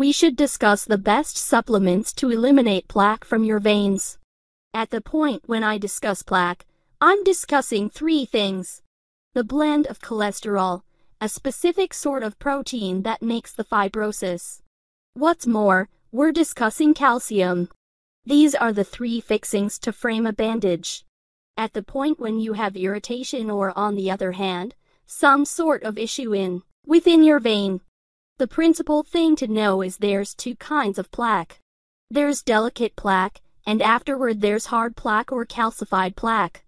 we should discuss the best supplements to eliminate plaque from your veins. At the point when I discuss plaque, I'm discussing three things. The blend of cholesterol, a specific sort of protein that makes the fibrosis. What's more, we're discussing calcium. These are the three fixings to frame a bandage. At the point when you have irritation or on the other hand, some sort of issue in, within your vein. The principal thing to know is there's two kinds of plaque. There's delicate plaque, and afterward there's hard plaque or calcified plaque.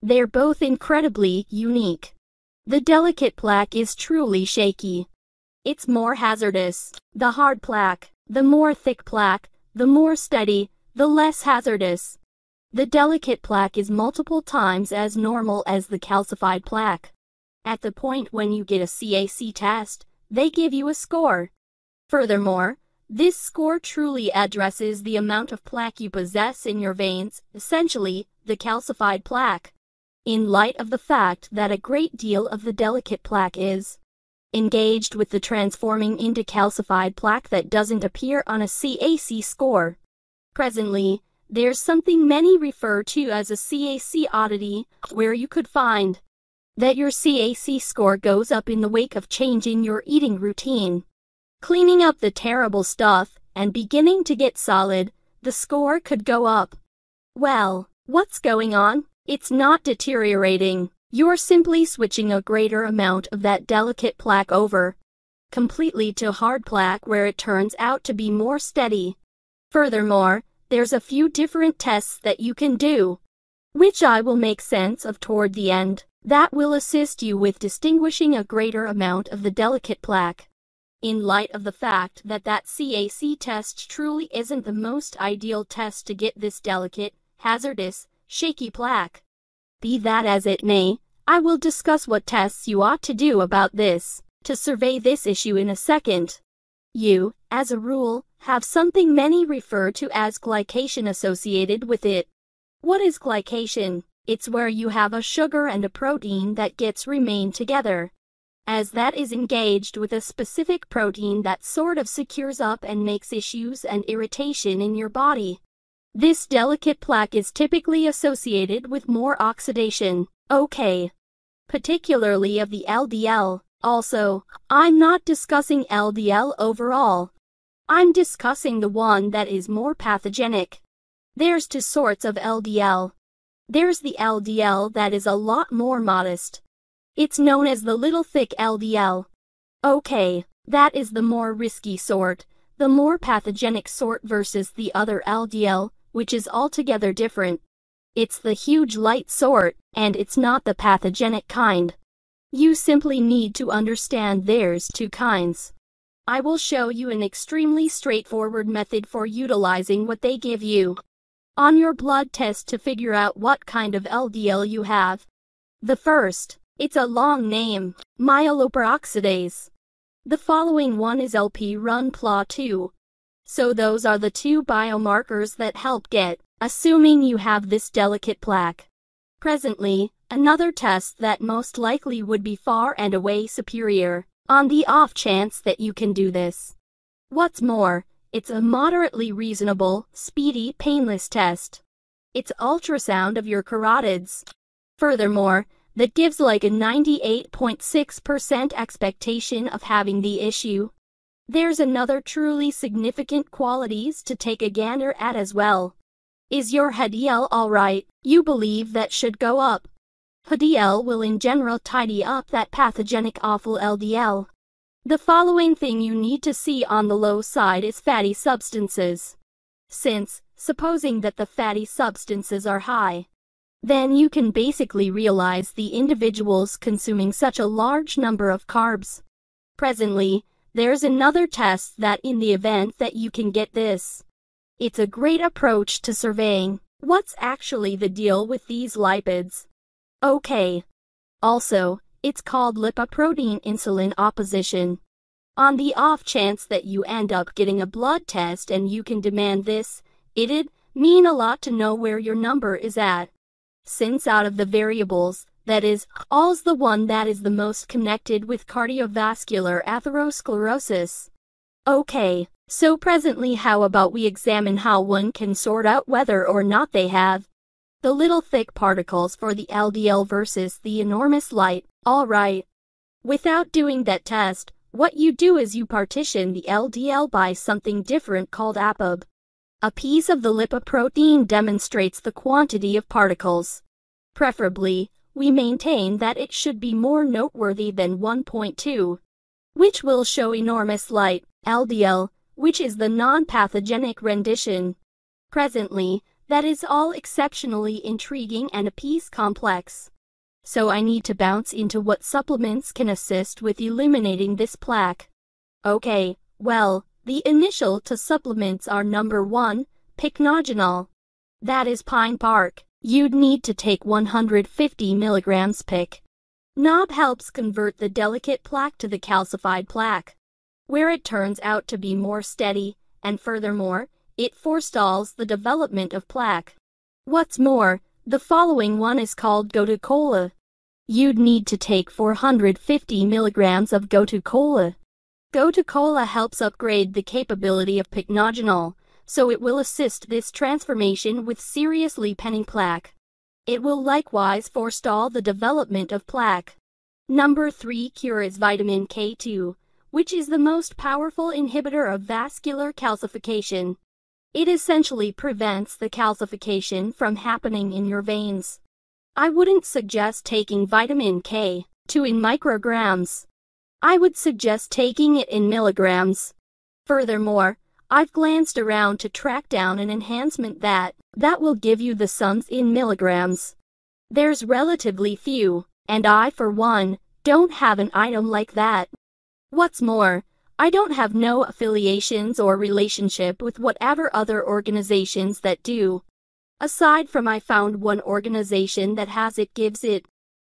They're both incredibly unique. The delicate plaque is truly shaky. It's more hazardous. The hard plaque, the more thick plaque, the more steady, the less hazardous. The delicate plaque is multiple times as normal as the calcified plaque. At the point when you get a CAC test, they give you a score. Furthermore, this score truly addresses the amount of plaque you possess in your veins, essentially, the calcified plaque. In light of the fact that a great deal of the delicate plaque is engaged with the transforming into calcified plaque that doesn't appear on a CAC score. Presently, there's something many refer to as a CAC oddity, where you could find that your CAC score goes up in the wake of changing your eating routine. Cleaning up the terrible stuff and beginning to get solid, the score could go up. Well, what's going on? It's not deteriorating. You're simply switching a greater amount of that delicate plaque over completely to hard plaque where it turns out to be more steady. Furthermore, there's a few different tests that you can do, which I will make sense of toward the end, that will assist you with distinguishing a greater amount of the delicate plaque. In light of the fact that that CAC test truly isn't the most ideal test to get this delicate, hazardous, shaky plaque. Be that as it may, I will discuss what tests you ought to do about this, to survey this issue in a second. You, as a rule, have something many refer to as glycation associated with it. What is glycation? It's where you have a sugar and a protein that gets remain together. As that is engaged with a specific protein that sort of secures up and makes issues and irritation in your body. This delicate plaque is typically associated with more oxidation, okay, particularly of the LDL. Also, I'm not discussing LDL overall. I'm discussing the one that is more pathogenic. There's two sorts of LDL. There's the LDL that is a lot more modest. It's known as the little thick LDL. Okay, that is the more risky sort, the more pathogenic sort versus the other LDL, which is altogether different. It's the huge light sort, and it's not the pathogenic kind. You simply need to understand there's two kinds. I will show you an extremely straightforward method for utilizing what they give you on your blood test to figure out what kind of LDL you have. The first, it's a long name, myeloperoxidase. The following one is LP-RUN-PLA2. So those are the two biomarkers that help get, assuming you have this delicate plaque. Presently, another test that most likely would be far and away superior on the off chance that you can do this. What's more, it's a moderately reasonable, speedy, painless test. It's ultrasound of your carotids. Furthermore, that gives like a 98.6% expectation of having the issue. There's another truly significant qualities to take a gander at as well. Is your HDL alright? You believe that should go up. HDL will in general tidy up that pathogenic awful LDL. The following thing you need to see on the low side is fatty substances. Since, supposing that the fatty substances are high, then you can basically realize the individuals consuming such a large number of carbs. Presently, there's another test that in the event that you can get this, it's a great approach to surveying what's actually the deal with these lipids. Okay. Also, it's called lipoprotein insulin opposition. On the off chance that you end up getting a blood test and you can demand this, it'd mean a lot to know where your number is at. Since out of the variables, that is, all's the one that is the most connected with cardiovascular atherosclerosis. Okay, so presently how about we examine how one can sort out whether or not they have the little thick particles for the LDL versus the enormous light, alright. Without doing that test, what you do is you partition the LDL by something different called ApoB. A piece of the lipoprotein demonstrates the quantity of particles. Preferably, we maintain that it should be more noteworthy than 1.2, which will show enormous light, LDL, which is the non-pathogenic rendition. Presently, that is all exceptionally intriguing and a piece complex. So I need to bounce into what supplements can assist with eliminating this plaque. Okay, well, the initial to supplements are number 1, pycnogenol. That is pine bark. You'd need to take 150 milligrams pic. Knob helps convert the delicate plaque to the calcified plaque, where it turns out to be more steady, and furthermore, it forestalls the development of plaque. What's more, the following one is called gotu-kola. You'd need to take 450 milligrams of gotu-kola. Gotu-kola helps upgrade the capability of pycnogenol, so it will assist this transformation with seriously penning plaque. It will likewise forestall the development of plaque. Number 3 cure is vitamin K2, which is the most powerful inhibitor of vascular calcification. It essentially prevents the calcification from happening in your veins. I wouldn't suggest taking vitamin K2 in micrograms. I would suggest taking it in milligrams. Furthermore, I've glanced around to track down an enhancement that, that will give you the sums in milligrams. There's relatively few, and I for one, don't have an item like that. What's more, I don't have no affiliations or relationship with whatever other organizations that do. Aside from I found one organization that has it gives it.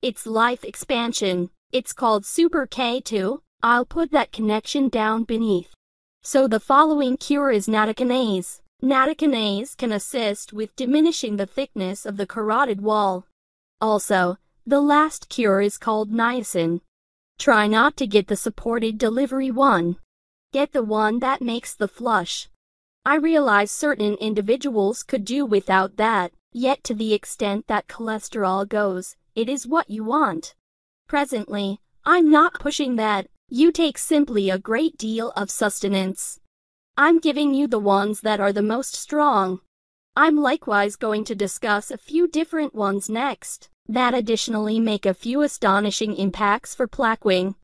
It's life expansion. It's called Super K2. I'll put that connection down beneath. So the following cure is nattokinase. Nattokinase can assist with diminishing the thickness of the carotid wall. Also, the last cure is called niacin. Try not to get the supported delivery one. Get the one that makes the flush. I realize certain individuals could do without that, yet to the extent that cholesterol goes, it is what you want. Presently, I'm not pushing that, you take simply a great deal of sustenance. I'm giving you the ones that are the most strong. I'm likewise going to discuss a few different ones next, that additionally make a few astonishing impacts for plaquing.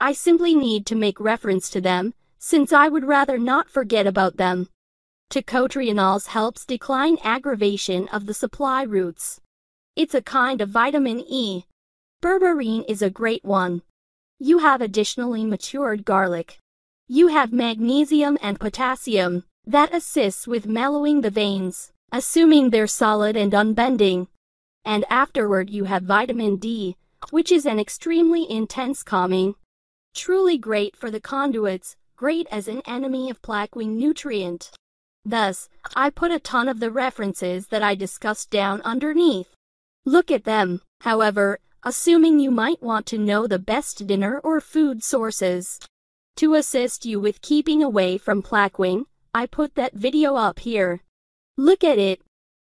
I simply need to make reference to them, since I would rather not forget about them. Tocotrienols helps decline aggravation of the supply routes. It's a kind of vitamin E. Berberine is a great one. You have additionally matured garlic. You have magnesium and potassium that assists with mellowing the veins, assuming they're solid and unbending. And afterward you have vitamin D, which is an extremely intense calming. Truly great for the conduits, great as an enemy of plaquing nutrient. Thus, I put a ton of the references that I discussed down underneath. Look at them, however, assuming you might want to know the best dinner or food sources. To assist you with keeping away from plaquing, I put that video up here. Look at it,